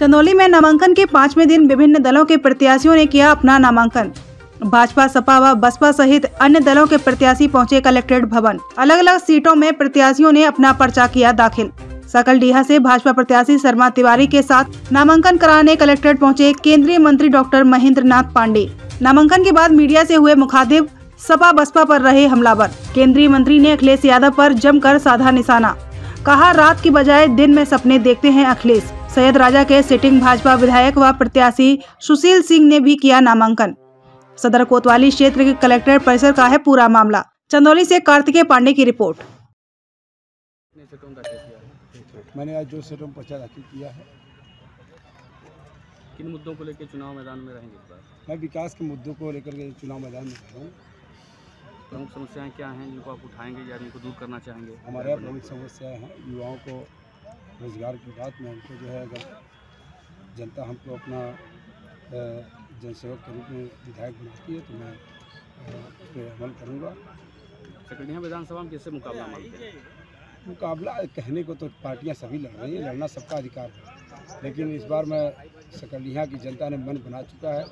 चंदौली में नामांकन के पाँचवें दिन विभिन्न दलों के प्रत्याशियों ने किया अपना नामांकन। भाजपा, सपा व बसपा सहित अन्य दलों के प्रत्याशी पहुँचे कलेक्ट्रेट भवन। अलग अलग सीटों में प्रत्याशियों ने अपना पर्चा किया दाखिल। सकलडीहा से भाजपा प्रत्याशी शर्मा तिवारी के साथ नामांकन कराने कलेक्ट्रेट पहुँचे केंद्रीय मंत्री डॉक्टर महेंद्र नाथ पांडे। नामांकन के बाद मीडिया से हुए मुखातिब सपा बसपा पर रहे हमलावर। केंद्रीय मंत्री ने अखिलेश यादव पर जमकर साधा निशाना। कहा, रात की बजाय दिन में सपने देखते हैं अखिलेश। सैयद राजा के सिटिंग भाजपा विधायक व प्रत्याशी सुशील सिंह ने भी किया नामांकन। सदर कोतवाली क्षेत्र के कलेक्टर परिसर का है पूरा मामला। चंदौली से कार्तिकेय पांडे की रिपोर्ट। मैंने आज जो सीटों में पर्चा दाखिल किया है। किन मुद्दों को लेकर चुनाव मैदान में रहेंगे मैं विकास के मुद्दों को लेकर के चुनाव मैदान में हूँ प्रमुख समस्याएँ क्या हैं जिनको आप उठाएँगे या इनको दूर करना चाहेंगे? हमारे यहाँ प्रमुख समस्याएँ हैं। युवाओं को रोज़गार की बात में हमको जो है अगर जनता हमको अपना जनसेवक के रूप में विधायक बनाती है तो मैं उस पर अमल करूँगा। सकड़िया विधानसभा में किससे मुकाबला मानते हैं? मुकाबला कहने को तो पार्टियाँ सभी लड़ रही हैं लड़ना सबका अधिकार है। लेकिन इस बार मैं सकलिया की जनता ने मन बना चुका है।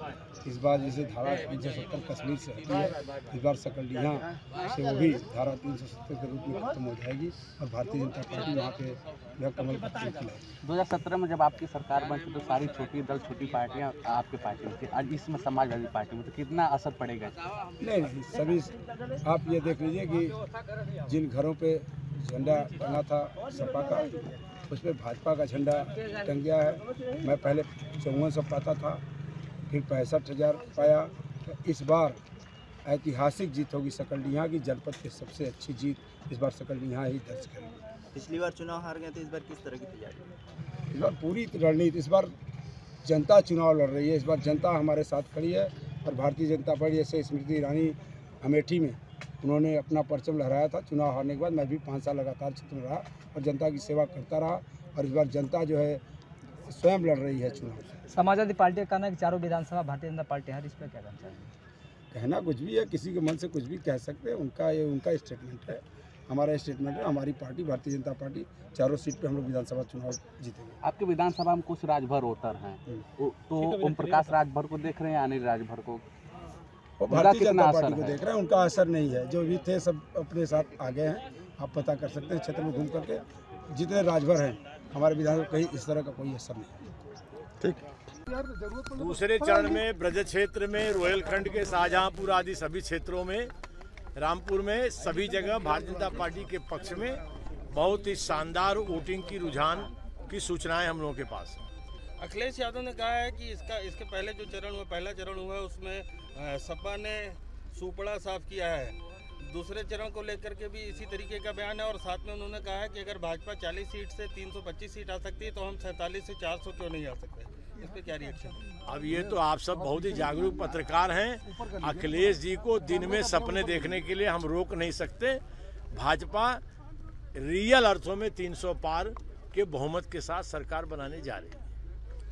इस बार जैसे धारा तीन सौ सत्तर कश्मीर से हटी है इस बार सकलिया से वो भी धारा तीन सौ सत्तर के रूप में खत्म हो जाएगी और भारतीय जनता पार्टी वहाँ पे यह कमल का फूल खिलाएगी 2017 में जब आपकी सरकार बनी तो सारी छोटी दल छोटी पार्टियाँ आपके पार्टी में थी। आज इसमें समाजवादी पार्टी में तो कितना असर पड़ेगा? नहीं नहीं सभी आप ये देख लीजिए कि जिन घरों पर झंडा टंगा था सपा का उस पर भाजपा का झंडा टंग गया है। मैं पहले चौवन सौ पाता था फिर पैंसठ हज़ार पाया तो इस बार ऐतिहासिक जीत होगी सकलडीहा की जनपद की सबसे अच्छी जीत इस बार सकलडीहा ही दर्ज करेगी। पिछली बार चुनाव हार गए थे इस बार किस तरह की तैयारी? इस बार पूरी रणनीति इस बार जनता चुनाव लड़ रही है इस बार जनता हमारे साथ खड़ी है और भारतीय जनता पार्टी जैसे स्मृति ईरानी अमेठी में उन्होंने अपना परचम लहराया था। चुनाव हारने के बाद मैं भी पाँच साल लगातार क्षेत्र में रहा और जनता की सेवा करता रहा और इस बार जनता जो है स्वयं लड़ रही है चुनाव समाजवादी पार्टी का कहना है कि चारों विधानसभा भारतीय जनता पार्टी है इस पर क्या कहना चाहिए कहना कुछ भी है किसी के मन से कुछ भी कह सकते हैं उनका ये उनका स्टेटमेंट है। हमारा स्टेटमेंट है हमारी पार्टी भारतीय जनता पार्टी चारों सीट पे हम लोग विधानसभा चुनाव जीतेंगे। आपके विधानसभा में कुछ राजभर वोटर हैं। हम्म। तो ओम प्रकाश राजभर को देख रहे हैं अनिल राजभर को? भारतीय जनता पार्टी को देख रहे हैं उनका असर नहीं है। जो भी थे सब अपने साथ आ गए हैं। आप पता कर सकते हैं क्षेत्र में घूम करके जितने राजभर हैं हमारे विधान में कहीं इस तरह का कोई असर नहीं ठीक। दूसरे चरण में ब्रज क्षेत्र में रोयलखंड के शाहजहांपुर आदि सभी क्षेत्रों में रामपुर में सभी जगह भारतीय जनता पार्टी के पक्ष में बहुत ही शानदार वोटिंग की रुझान की सूचनाएँ हम लोगों के पास हैं। अखिलेश यादव ने कहा है कि इसका इसके पहले जो चरण हुआ पहला चरण हुआ उसमें सपा ने सुपड़ा साफ़ किया है। दूसरे चरण को लेकर के भी इसी तरीके का बयान है और साथ में उन्होंने कहा है कि अगर भाजपा 40 सीट से 325 सीट आ सकती है तो हम सैंतालीस से 400 क्यों नहीं आ सकते? इस पर क्या रिएक्शन अब ये तो आप सब बहुत ही जागरूक पत्रकार हैं। अखिलेश जी को दिन में सपने देखने के लिए हम रोक नहीं सकते। भाजपा रियल अर्थों में 300 पार के बहुमत के साथ सरकार बनाने जा रही है।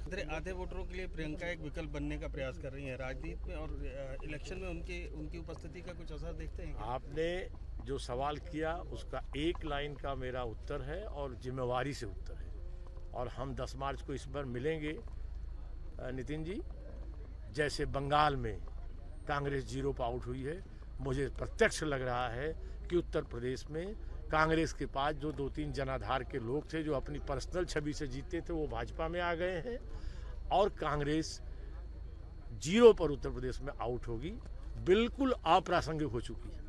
आधे आधे वोटरों के लिए प्रियंका एक विकल्प बनने का प्रयास कर रही है। राजनीति में और इलेक्शन में उनकी उनकी उपस्थिति का कुछ असर देखते हैं आपने जो सवाल किया, उसका एक लाइन का मेरा उत्तर है और जिम्मेवारी से उत्तर है। और हम 10 मार्च को इस बार मिलेंगे। नितिन जी, जैसे बंगाल में कांग्रेस ज़ीरो पर आउट हुई है, मुझे प्रत्यक्ष लग रहा है कि उत्तर प्रदेश में कांग्रेस के पास जो दो तीन जनाधार के लोग थे, जो अपनी पर्सनल छवि से जीते थे, वो भाजपा में आ गए हैं। और कांग्रेस ज़ीरो पर उत्तर प्रदेश में आउट होगी। बिल्कुल अप्रासंगिक हो चुकी है।